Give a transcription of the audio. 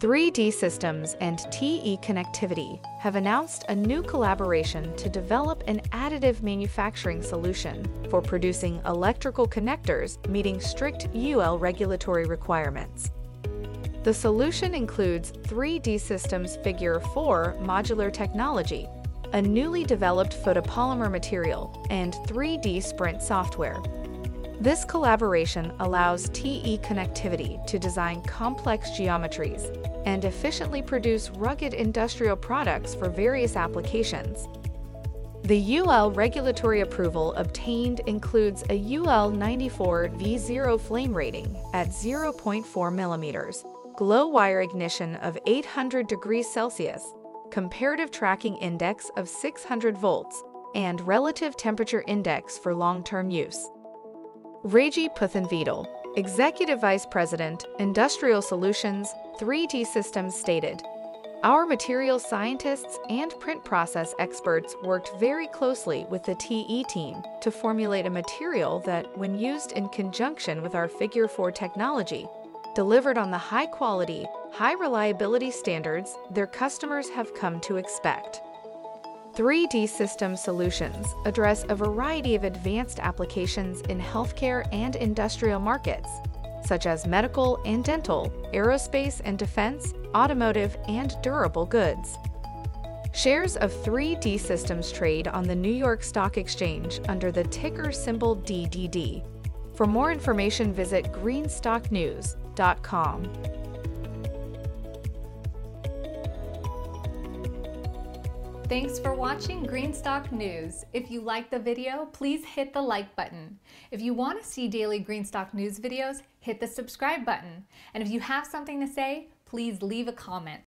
3D Systems and TE Connectivity have announced a new collaboration to develop an additive manufacturing solution for producing electrical connectors meeting strict UL regulatory requirements. The solution includes 3D Systems Figure 4 modular technology, a newly developed photopolymer material, and 3D Sprint software. This collaboration allows TE Connectivity to design complex geometries and efficiently produce rugged industrial products for various applications. The UL regulatory approval obtained includes a UL 94 V0 flame rating at 0.4 millimeters, glow wire ignition of 800 degrees Celsius, comparative tracking index of 600 volts, and relative temperature index for long-term use. Reji Puthenveetil, Executive Vice President, Industrial Solutions, 3D Systems stated, Our materials scientists and print process experts worked very closely with the TE team to formulate a material that, when used in conjunction with our Figure 4 technology, delivered on the high quality, high reliability standards their customers have come to expect. 3D System Solutions address a variety of advanced applications in healthcare and industrial markets, such as medical and dental, aerospace and defense, automotive, and durable goods. Shares of 3D Systems trade on the New York Stock Exchange under the ticker symbol DDD. For more information, visit greenstocknews.com. Thanks for watching Green Stock News. If you like the video, please hit the like button. If you want to see daily Green Stock News videos, hit the subscribe button. And if you have something to say, please leave a comment.